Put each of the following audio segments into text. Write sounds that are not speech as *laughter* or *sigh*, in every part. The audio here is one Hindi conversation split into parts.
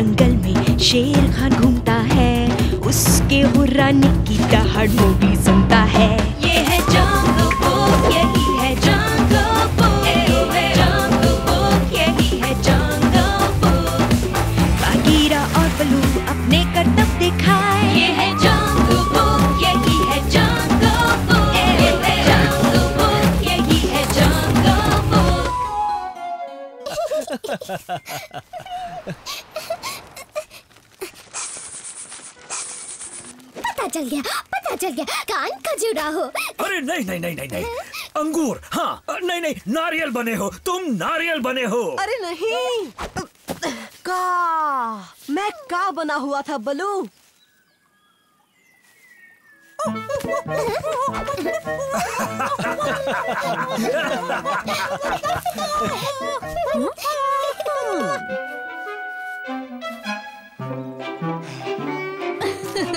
जंगल में शेर खान घूमता है। उसके हुर्राने की दहाड़ मूवी सुनता है। पता चल गया पता चल गया कान खजूरा हो। अरे नहीं नहीं नहीं नहीं नहीं। अंगूर हाँ नहीं नहीं नारियल बने हो तुम नारियल बने हो। अरे नहीं का मैं का बना हुआ था बलू।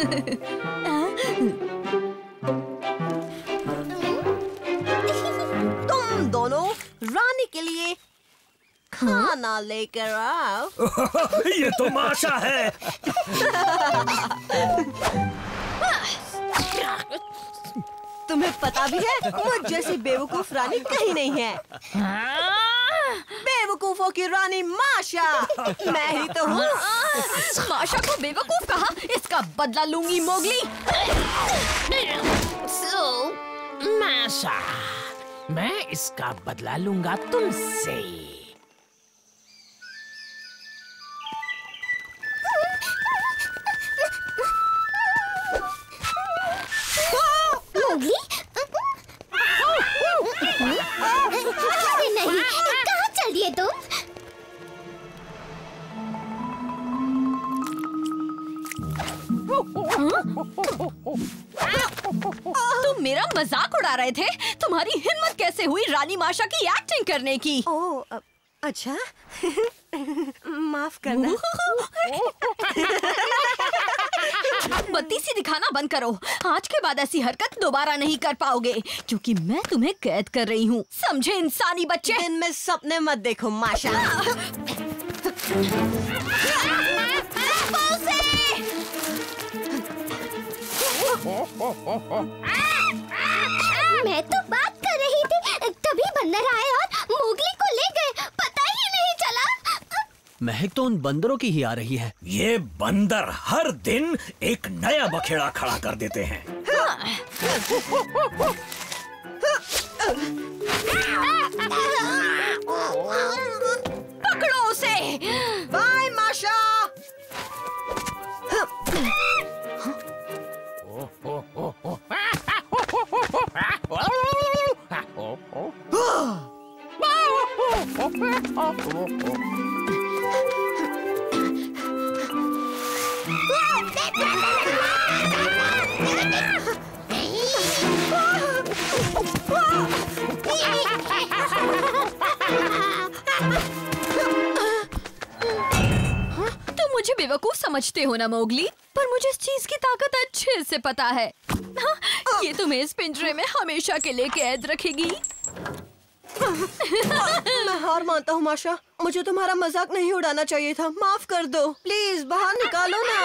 *laughs* लिए खाना लेकर आओ। *laughs* ये तो माशा है। तुम्हें पता भी है मुझ जैसी बेवकूफ़ रानी कहीं नहीं है। बेवकूफों की रानी माशा। मैं ही तो हूँ। माशा को बेवकूफ़ कहा इसका बदला लूँगी मोगली। सो माशा। मैं इसका बदला लूँगा तुमसे। मज़ाक उड़ा रहे थे। तुम्हारी हिम्मत कैसे हुई रानी माशा की एक्टिंग करने की? ओ अच्छा। माफ़ करना। बत्ती सी दिखाना बंद करो। आज के बाद ऐसी हरकत दोबारा नहीं कर पाओगे क्योंकि मैं तुम्हें कैद कर रही हूँ। समझे इंसानी बच्चे? दिन में सपने मत देखो माशा। *laughs* मैं तो बात कर रही थी। तभी बंदर आए और मोगली को ले गए। पता ही नहीं चला। महक तो उन बंदरों की ही आ रही है। ये बंदर हर दिन एक नया बखेड़ा खड़ा कर देते हैं। पकड़ो उसे। *laughs* मुझे बेवकूफ़ समझते हो ना मोगली? पर मुझे इस चीज़ की ताकत अच्छे से पता है। हाँ, ये तुम्हें इस पिंजरे में हमेशा के लिए कैद रखेगी। मैं हार मानता हूँ माशा। मुझे तुम्हारा मज़ाक नहीं उड़ाना चाहिए था। माफ़ कर दो। प्लीज़ बाहर निकालो ना।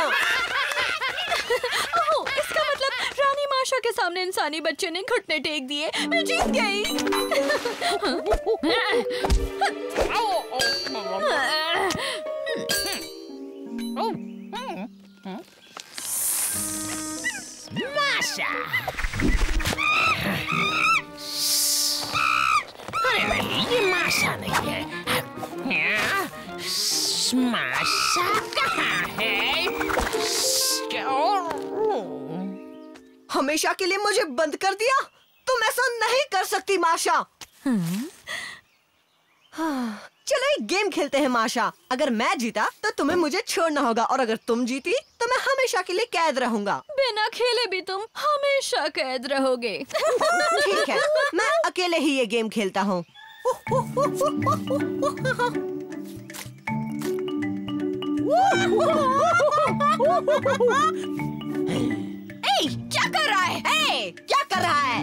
ओह, इसका मतलब रानी माशा के सामने इंसानी बच्चे ने घुटने टेक दिए। मैं जीत गई। माशा। कहाँ है हमेशा के लिए मुझे बंद कर दिया? तुम ऐसा नहीं कर सकती माशा। हाँ, चलो एक गेम खेलते हैं माशा। अगर मैं जीता तो तुम्हें मुझे छोड़ना होगा और अगर तुम जीती तो मैं हमेशा के लिए कैद रहूँगा। बिना खेले भी तुम हमेशा कैद रहोगे। ठीक है मैं अकेले ही ये गेम खेलता हूँ। *laughs* ए, क्या कर रहा है? ए, क्या कर रहा है?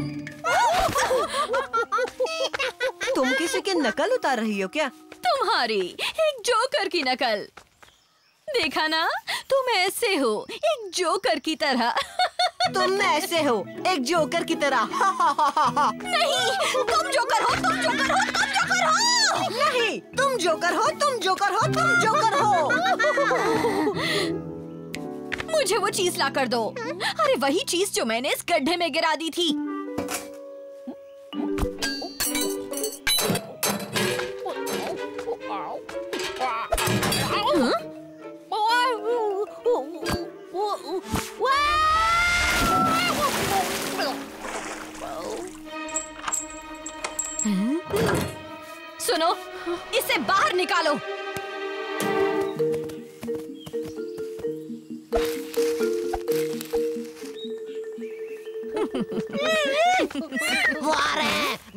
तुम किसी की नकल उतार रही हो क्या? तुम्हारी एक जोकर की नकल। देखा ना? तुम ऐसे हो एक जोकर की तरह। तुम ऐसे हो एक जोकर की तरह। *laughs* नहीं तुम जोकर हो तुम जोकर हो तुम नहीं, तुम जोकर हो, तुम जोकर हो, तुम जोकर हो। मुझे वो चीज़ ला कर दो। अरे, वही चीज़ जो मैंने इस गड्ढे में गिरा दी थी।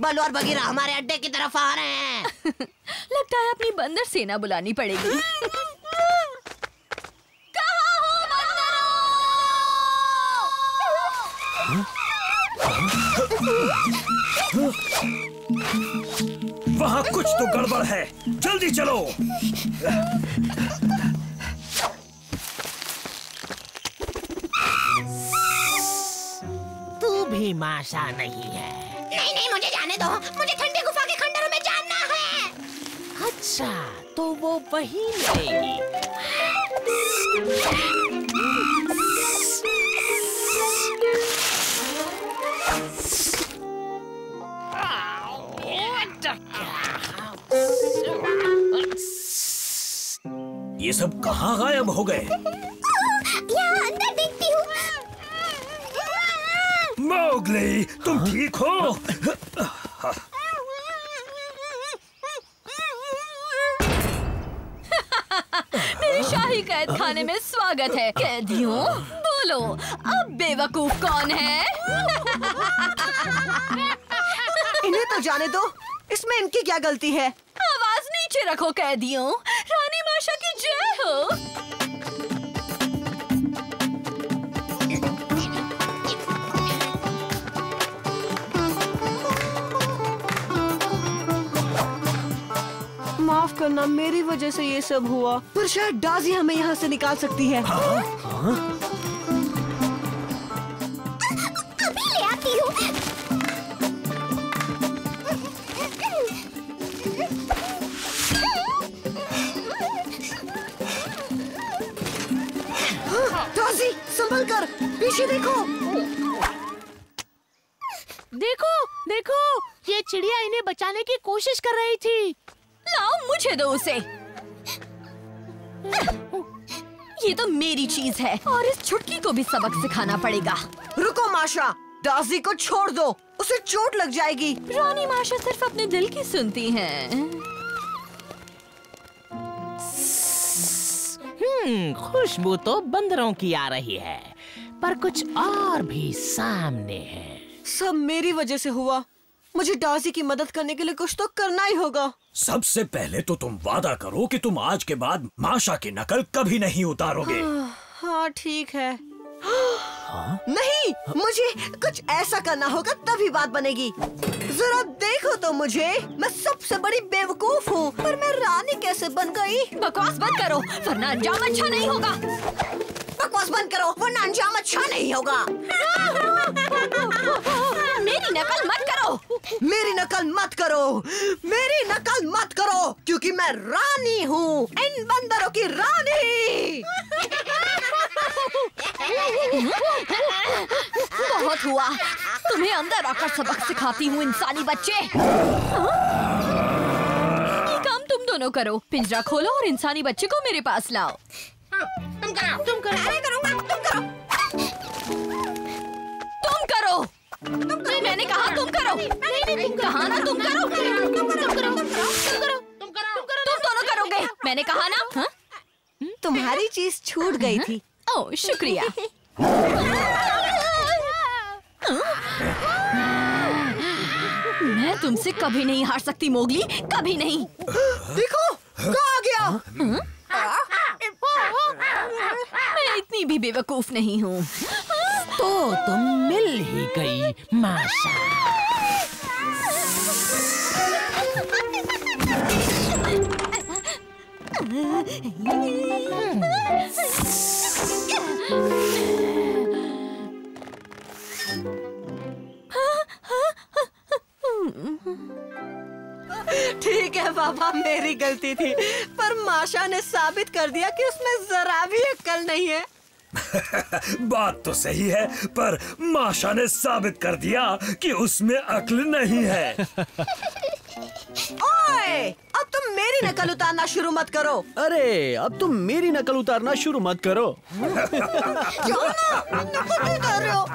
बलू और बगीरा हमारे अड्डे की तरफ़ आ रहे हैं। *laughs* लगता है अपनी बंदर सेना बुलानी पड़ेगी। *laughs* कहाँ वहाँ कुछ तो गड़बड़ है। जल्दी चलो। तू भी माशा नहीं है। नहीं मुझे जाने दो। मुझे ठंडी गुफा के खंडरों में जानना है। अच्छा तो वो वही मिलेगी ये सब कहाँ गायब हो गए? मोगली तुम ठीक हो मेरे शाही कैद खाने में स्वागत है। कैदियों बोलो अब बेवकूफ़ कौन है? इन्हें तो जाने दो। इसमें इनकी क्या गलती है? आवाज़ नीचे रखो कैदियों। रानी माशा की जय हो। करना मेरी वजह से ये सब हुआ। पर शायद डाजी हमें यहाँ से निकाल सकती है। अभी ले आती हूँ। डाजी संभल कर। पीछे देखो। देखो देखो ये चिड़िया इन्हें बचाने की कोशिश कर रही थी। लाओ मुझे दो उसे। ये तो मेरी चीज़ है। और इस छुटकी को भी सबक सिखाना पड़ेगा। रुको माशा। डाजी को छोड़ दो। उसे चोट लग जाएगी। रानी माशा सिर्फ़ अपने दिल की सुनती हैं। हम्म खुशबू तो बंदरों की आ रही है पर कुछ और भी सामने है। सब मेरी वजह से हुआ। मुझे डाजी की मदद करने के लिए कुछ तो करना ही होगा। सबसे पहले तो तुम वादा करो कि तुम आज के बाद माशा की नकल कभी नहीं उतारोगे। हाँ ठीक है? नहीं मुझे कुछ ऐसा करना होगा तभी बात बनेगी। जरा देखो तो मुझे। मैं सबसे बड़ी बेवकूफ़ हूँ पर मैं रानी कैसे बन गई? बकवास बंद करो वरना अंजाम अच्छा नहीं होगा। बकवास बंद करो वरना अंजाम अच्छा नहीं होगा। *laughs* मेरी नकल मत करो। मेरी नकल मत करो! मेरी नकल मत करो! क्योंकि मैं रानी हूँ! इन बंदरों की रानी! बहुत हुआ। तुम्हें अंदर आकर सबक सिखाती हूँ इंसानी बच्चे। काम तुम दोनों करो। पिंजरा खोलो और इंसानी बच्चे को मेरे पास लाओ। तुम करो तुम करो। मैं करूँगा तुम करो। तुम करो मैंने कहा तुम करो। कहा ना तुम करो। तुम करो तुम करो तुम करो तुम करो तुम दोनों करोगे। मैंने कहा ना हाँ? तुम्हारी चीज़ छूट गई थी। ओह शुक्रिया। *laughs* मैं तुमसे कभी नहीं हार सकती मोगली। कभी नहीं। देखो कहा गया? मैं इतनी भी बेवकूफ़ नहीं हूँ। तो तुम मिल ही गई, माशा। ठीक है, बाबा, मेरी गलती थी, पर माशा ने साबित कर दिया कि उसमें जरा भी अक्ल नहीं है। *laughs* बात तो सही है पर माशा ने साबित कर दिया कि उसमें अक्ल नहीं है। *laughs* ओए अब तुम मेरी नकल उतारना शुरू मत करो। अरे अब तुम मेरी नकल उतारना शुरू मत करो। *laughs* क्यों ना? नकल नहीं कर रहे हो?